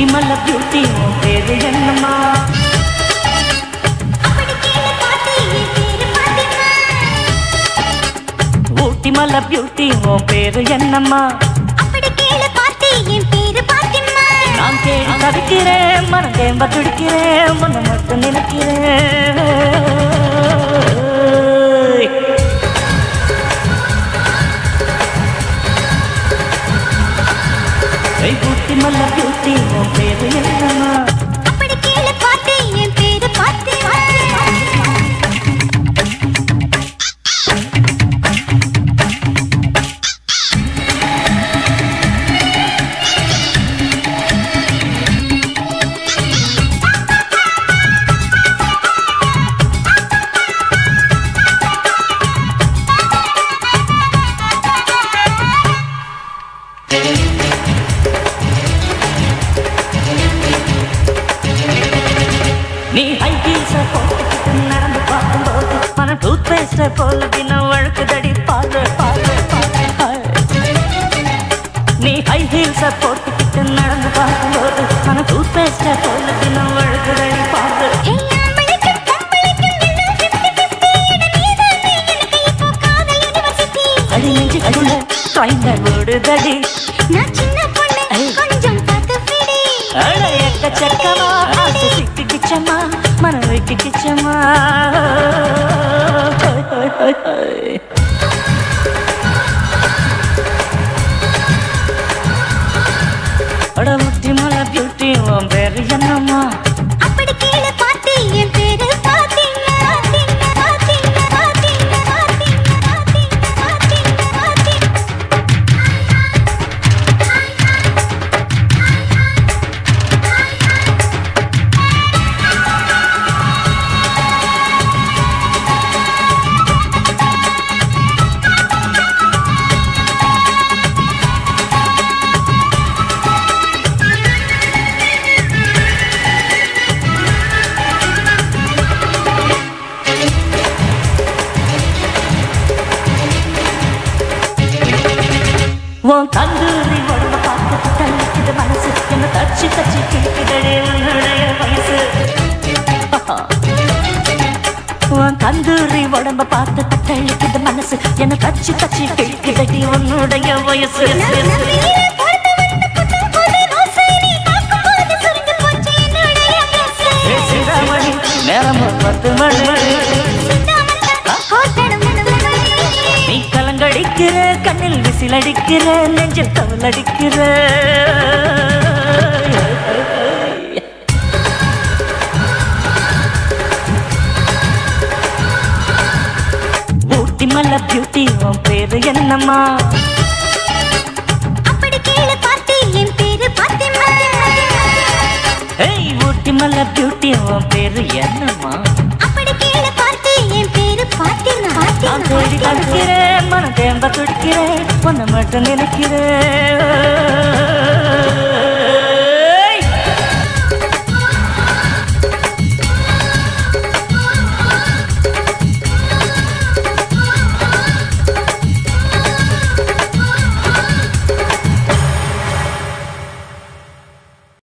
ஊட்டி மல்ல beauty உன் பேரு என்னம்மா? ஊட்டி மல்ல பியூட்டி உன் பேரு என்னம்மா? அப்படி கேளு பாட்டி என் பேரு பாத்திமா நான் தேடி தவிக்கிறேன் மனம் தேம்ப துடிக்கிறேன் மனம் மட்டும் நினைக்கிறேன். ஏய், ஊட்டி மல்ல பியூட்டி உன் பேரு என்னம்மா நடந்து பார்க்கும்போது மனம் டூத் பேஸ்ட போல தினம் வழுக்குதடி பாரு பாரு நீ ஹை ஹீல்ஸ போட்டுக்கிட்டு நடந்து பார்க்கும்போது மனம் டூத் பேஸ்ட போல தினம் வழுக்குதடி பாரு ஏய் ஆம்பளைக்கும் பொம்பளைக்கும் எல்லாம் 50-50 என நீதானே எனக்கு இப்போ காதல் யுனிவர்சிட்டி அடி நெஞ்சு கடுல ட்ரைந்த ஓடுதடி நான் சின்ன பொண்ணு கொஞ்சம் பார்த்து பிடி அட எக்கச்சக்கமா ஆசை சிக்கிக்கிச்சம்மா? மனம் வைக்கிக்கிச்சம்மா அட முட்டி மலை பியூட்டி உன் தந்தூரி உடம்ப பார்த்து தள்ளிக்குது மனசு. என்ன தச்சு தச்சு கிழக்குதடி உன்னுடைய வயசு. உன் தந்தூரி உடம்ப பார்த்து தள்ளிக்குது மனசு. என்ன தச்சு தச்சு கிழக்குதடி உன்னுடைய வயசு. நம்பியில பொறுத்து வந்து கலங்கடிக்கிற கண்ணில் விசில் அடிக்கிற நெஞ்சில் கவல் அடிக்கிற. ஊட்டி மல்ல பியூட்டி உன் பேரு என்னம்மா? அப்படி கேளு பாட்டி என் பேரு பாத்திமா. ஏய் ஊட்டி மல்ல பியூட்டி உன் பேரு என்னம்மா நினைக்கிறேன். தடுக்கிறேன் உன்னை மட்டும் நினைக்கிறேன்.